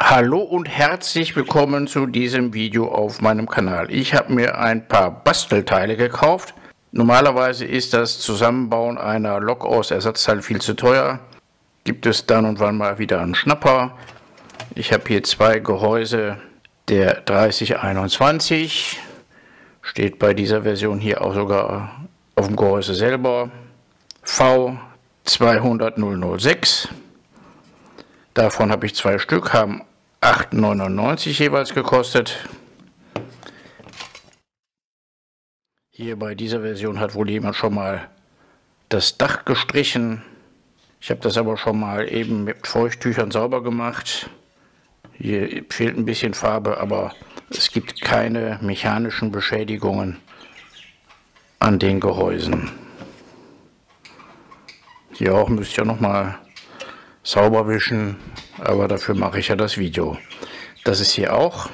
Hallo und herzlich willkommen zu diesem Video auf meinem Kanal. Ich habe mir ein paar Bastelteile gekauft. Normalerweise ist das Zusammenbauen einer Lok aus Ersatzteil viel zu teuer. Gibt es dann und wann mal wieder einen Schnapper. Ich habe hier zwei Gehäuse der 3021. Steht bei dieser Version hier auch sogar auf dem Gehäuse selber. V200006. Davon habe ich zwei Stück, haben 8,99 jeweils gekostet. Hier bei dieser Version hat wohl jemand schon mal das Dach gestrichen. Ich habe das aber schon mal eben mit Feuchttüchern sauber gemacht. Hier fehlt ein bisschen Farbe, aber es gibt keine mechanischen Beschädigungen an den Gehäusen. Hier auch müsst ihr noch mal sauber wischen, aber dafür mache ich ja das Video. Das ist hier auch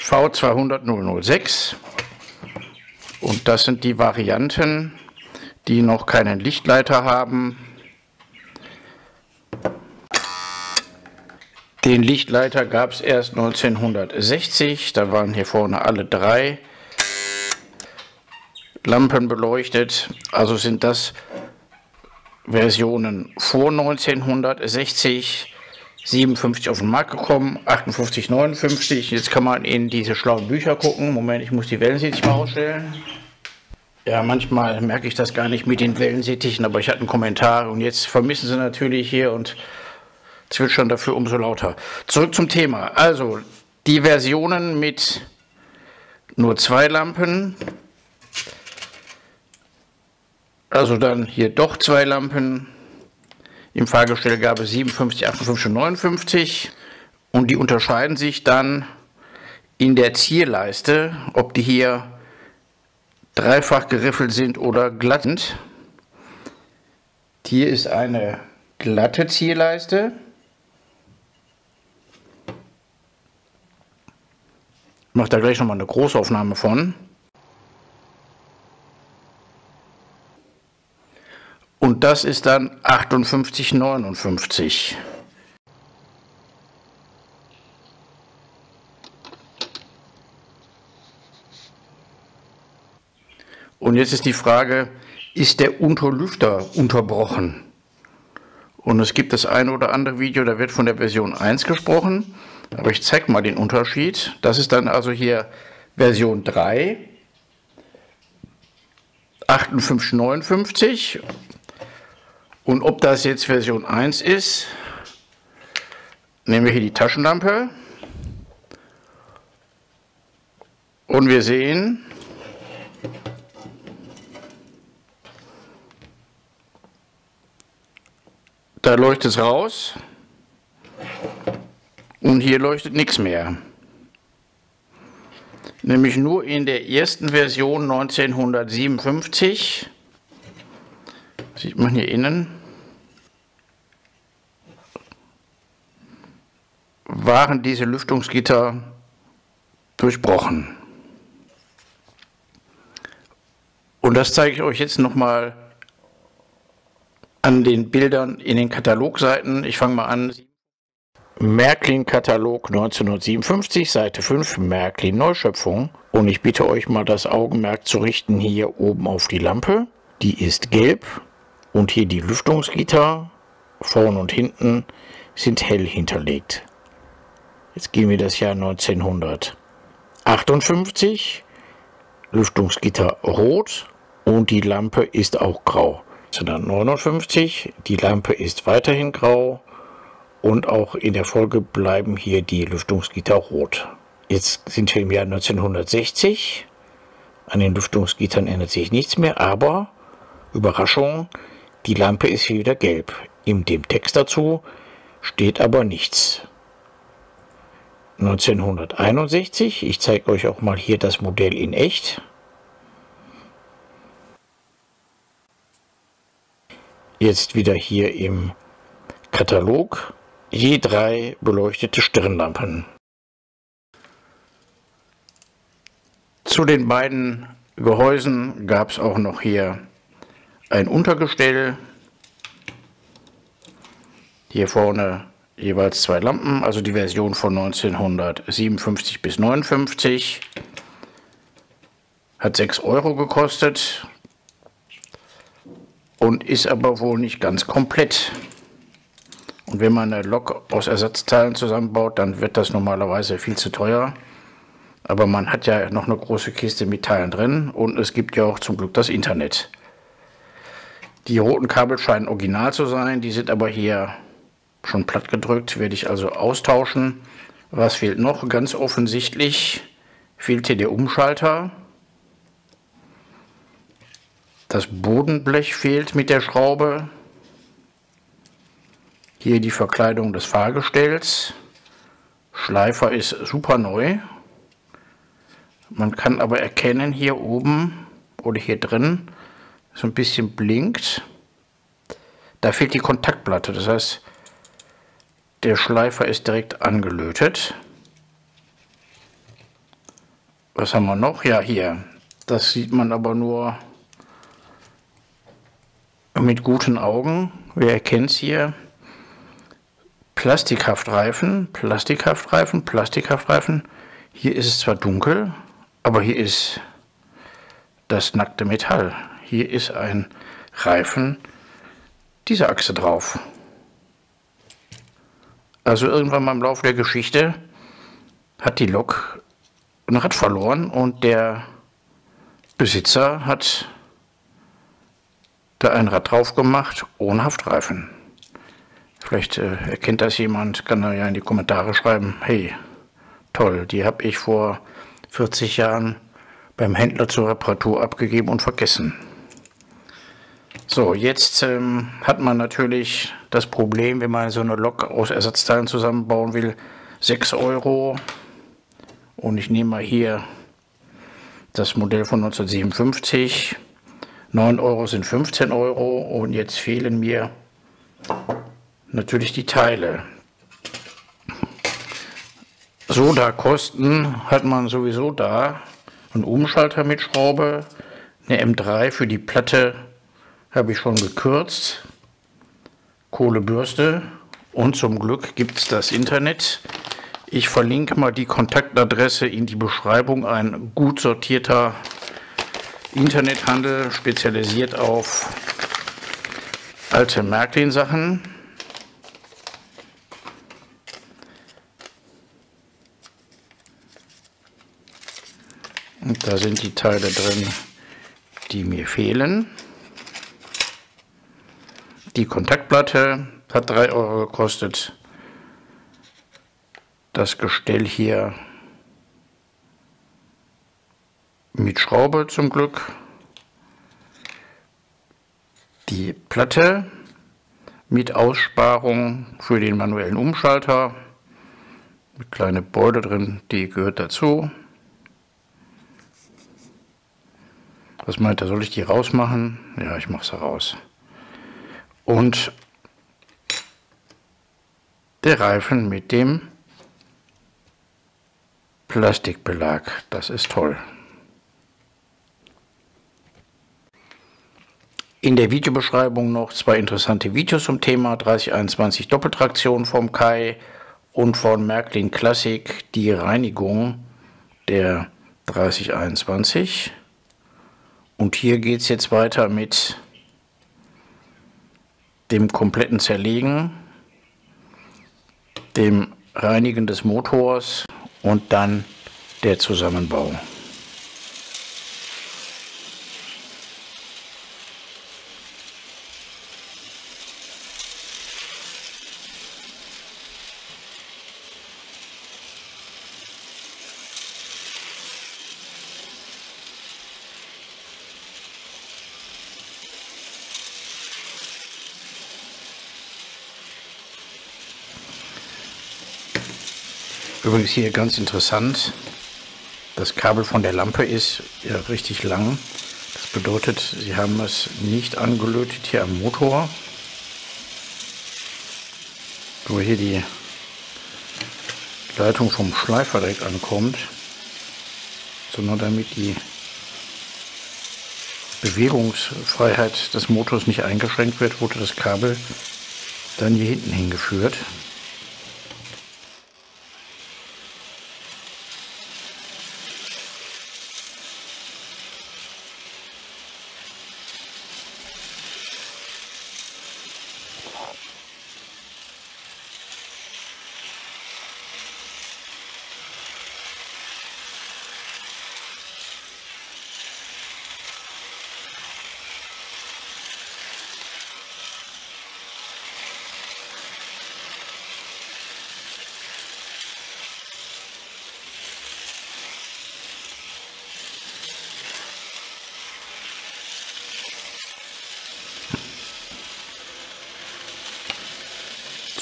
V200 und das sind die Varianten, die noch keinen Lichtleiter haben. Den Lichtleiter gab es erst 1960, da waren hier vorne alle drei Lampen beleuchtet. Also sind das Versionen vor 1960, 57 auf den Markt gekommen, 58, 59. Jetzt kann man in diese schlauen Bücher gucken. Moment, ich muss die Wellensittiche mal ausstellen. Ja, manchmal merke ich das gar nicht mit den Wellensittichen, aber ich hatte einen Kommentar und jetzt vermissen sie natürlich hier und zwitschern dafür umso lauter. Zurück zum Thema. Also die Versionen mit nur zwei Lampen. Also dann hier doch zwei Lampen. Im Fahrgestell gab es 57, 58 und 59. Und die unterscheiden sich dann in der Zierleiste, ob die hier dreifach geriffelt sind oder glatt sind. Hier ist eine glatte Zierleiste. Ich mache da gleich nochmal eine Großaufnahme von. Das ist dann 58,59. Und jetzt ist die Frage, ist der Unterlüfter unterbrochen? Und es gibt das eine oder andere Video, da wird von der Version 1 gesprochen. Aber ich zeige mal den Unterschied. Das ist dann also hier Version 3, 5859. Und ob das jetzt Version 1 ist, nehmen wir hier die Taschenlampe. Und wir sehen, da leuchtet es raus. Und hier leuchtet nichts mehr. Nämlich nur in der ersten Version 1957. Sieht man hier innen. Waren diese Lüftungsgitter durchbrochen. Und das zeige ich euch jetzt nochmal an den Bildern in den Katalogseiten. Ich fange mal an. Märklin-Katalog 1957, Seite 5, Märklin Neuschöpfung. Und ich bitte euch mal das Augenmerk zu richten hier oben auf die Lampe. Die ist gelb und hier die Lüftungsgitter vorn und hinten sind hell hinterlegt. Jetzt gehen wir das Jahr 1958. Lüftungsgitter rot und die Lampe ist auch grau. 1959, die Lampe ist weiterhin grau und auch in der Folge bleiben hier die Lüftungsgitter rot. Jetzt sind wir im Jahr 1960. An den Lüftungsgittern ändert sich nichts mehr, aber Überraschung, die Lampe ist hier wieder gelb. In dem Text dazu steht aber nichts. 1961, ich zeige euch auch mal hier das Modell in echt. Jetzt wieder hier im Katalog je drei beleuchtete Stirnlampen. Zu den beiden Gehäusen gab es auch noch hier ein Untergestell. Hier vorne jeweils zwei Lampen, also die Version von 1957 bis 59. Hat 6 Euro gekostet und ist aber wohl nicht ganz komplett. Und wenn man eine Lok aus Ersatzteilen zusammenbaut, dann wird das normalerweise viel zu teuer. Aber man hat ja noch eine große Kiste mit Teilen drin und es gibt ja auch zum Glück das Internet. Die roten Kabel scheinen original zu sein, die sind aber hier schon platt gedrückt, werde ich also austauschen. Was fehlt noch? Ganz offensichtlich fehlt hier der Umschalter. Das Bodenblech fehlt mit der Schraube. Hier die Verkleidung des Fahrgestells. Schleifer ist super neu. Man kann aber erkennen hier oben oder hier drin, so ein bisschen blinkt. Da fehlt die Kontaktplatte. Das heißt, der Schleifer ist direkt angelötet. Was haben wir noch? Ja, hier. Das sieht man aber nur mit guten Augen. Wer erkennt es hier? Plastikhaftreifen, Plastikhaftreifen, Plastikhaftreifen. Hier ist es zwar dunkel, aber hier ist das nackte Metall. Hier ist ein Reifen dieser Achse drauf. Also irgendwann mal im Laufe der Geschichte hat die Lok ein Rad verloren und der Besitzer hat da ein Rad drauf gemacht ohne Haftreifen. Vielleicht äh, erkennt das jemand, kann er ja in die Kommentare schreiben, hey, toll, die habe ich vor 40 Jahren beim Händler zur Reparatur abgegeben und vergessen. So, jetzt ähm, hat man natürlich das Problem, wenn man so eine Lok aus Ersatzteilen zusammenbauen will, 6 Euro. Und ich nehme mal hier das Modell von 1957. 9 Euro sind 15 Euro und jetzt fehlen mir natürlich die Teile. So, da Kosten hat man sowieso da. Ein Umschalter mit Schraube, eine M3 für die Platte habe ich schon gekürzt. Kohlebürste und zum Glück gibt es das Internet. Ich verlinke mal die Kontaktadresse in die Beschreibung. Ein gut sortierter Internethandel, spezialisiert auf alte Märklin-Sachen. Und da sind die Teile drin, die mir fehlen. Die Kontaktplatte hat 3 Euro gekostet. Das Gestell hier mit Schraube zum Glück. Die Platte mit Aussparung für den manuellen Umschalter. Mit kleine Beule drin, die gehört dazu. Was meint er, soll ich die rausmachen? Ja, ich mache sie raus und der Reifen mit dem Plastikbelag. Das ist toll. In der Videobeschreibung noch zwei interessante Videos zum Thema 3021 Doppeltraktion vom Kai und von Märklin Classic die Reinigung der 3021. Und hier geht es jetzt weiter mit dem kompletten Zerlegen, dem Reinigen des Motors und dann der Zusammenbau. Übrigens hier ganz interessant, das Kabel von der Lampe ist ja richtig lang. Das bedeutet, Sie haben es nicht angelötet hier am Motor, wo hier die Leitung vom Schleifer direkt ankommt, sondern damit die Bewegungsfreiheit des Motors nicht eingeschränkt wird, wurde das Kabel dann hier hinten hingeführt.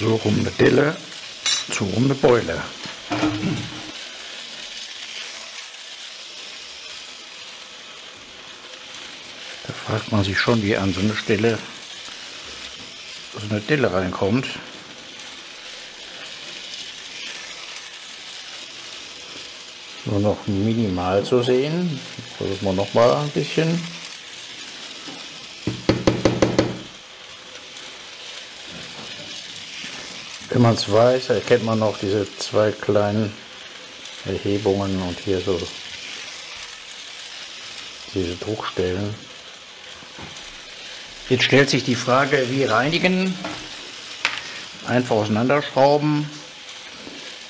So rum eine Delle, so rum eine Beule. Da fragt man sich schon, wie an so eine Stelle so eine Delle reinkommt. Nur noch minimal zu sehen. Versuchen wir noch mal ein bisschen. Wenn man es weiß, erkennt man noch diese zwei kleinen Erhebungen und hier so diese Druckstellen. Jetzt stellt sich die Frage, wie reinigen? Einfach auseinanderschrauben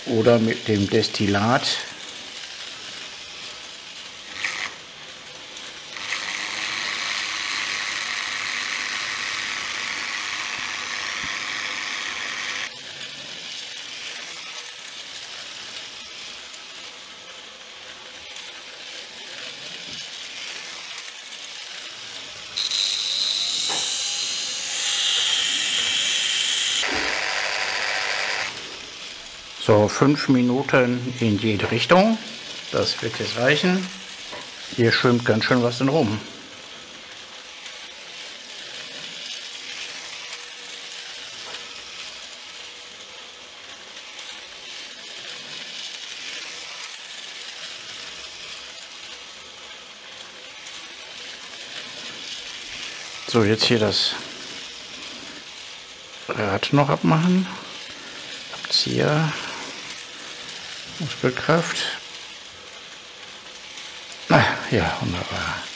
oder mit dem Destillat So, fünf Minuten in jede Richtung. Das wird jetzt reichen. Hier schwimmt ganz schön was drin rum. So, jetzt hier das Rad noch abmachen. Abzieher. Muskelkraft. Ah, ja, wunderbar.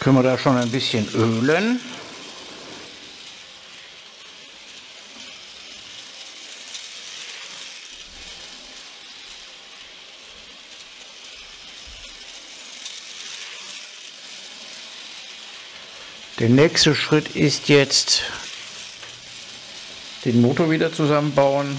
Können wir da schon ein bisschen ölen. Der nächste Schritt ist jetzt den Motor wieder zusammenbauen.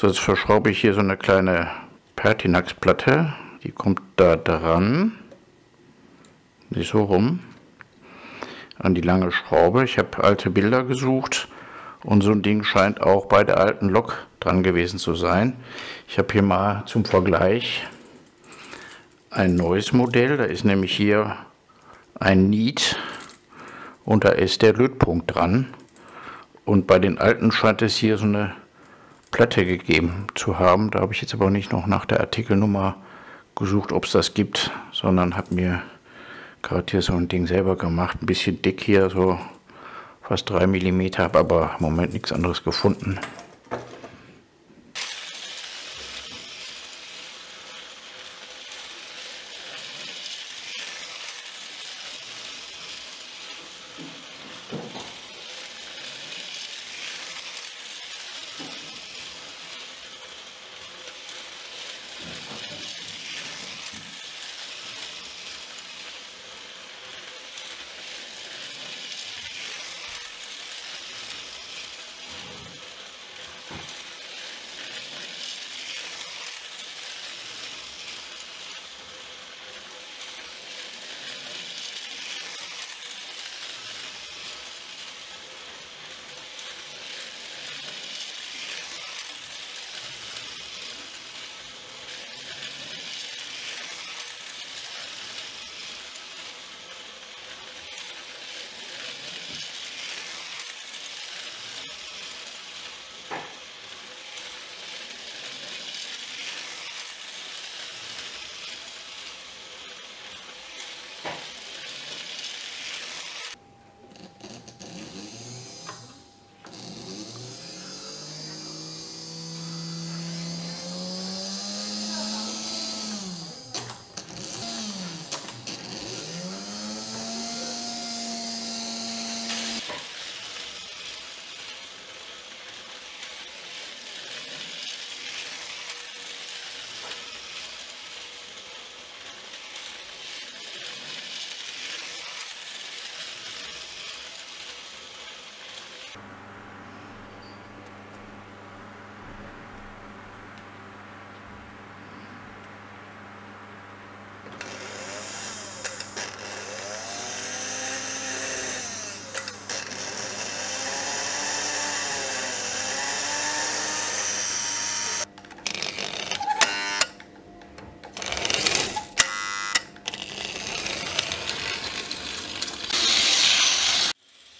So, jetzt verschraube ich hier so eine kleine Pertinax-Platte. Die kommt da dran. Nicht so rum. An die lange Schraube. Ich habe alte Bilder gesucht. Und so ein Ding scheint auch bei der alten Lok dran gewesen zu sein. Ich habe hier mal zum Vergleich ein neues Modell. Da ist nämlich hier ein Niet und da ist der Lötpunkt dran. Und bei den alten scheint es hier so eine Platte gegeben zu haben. Da habe ich jetzt aber nicht noch nach der Artikelnummer gesucht, ob es das gibt, sondern habe mir gerade hier so ein Ding selber gemacht. Ein bisschen dick hier, so fast 3 mm, habe aber im Moment nichts anderes gefunden.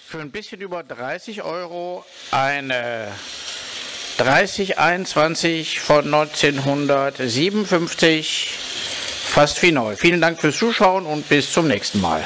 Für ein bisschen über 30 Euro eine 3021 von 1957, fast wie neu. Vielen Dank fürs Zuschauen und bis zum nächsten Mal.